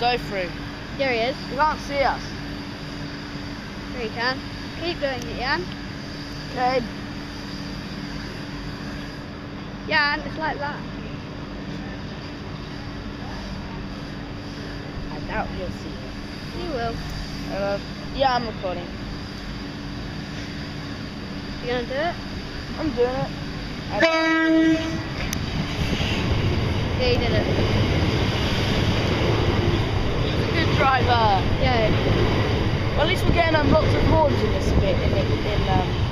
go through. There he is. You can't see us. There you can. Keep doing it, Jan. Okay. Jan, it's like that. I doubt he'll see it. You will. Uh, yeah, I'm recording. You gonna do it? I'm doing it. I- Yeah, you did it. Yeah. Well, at least we're getting um, lots of horns in this bit in, in um,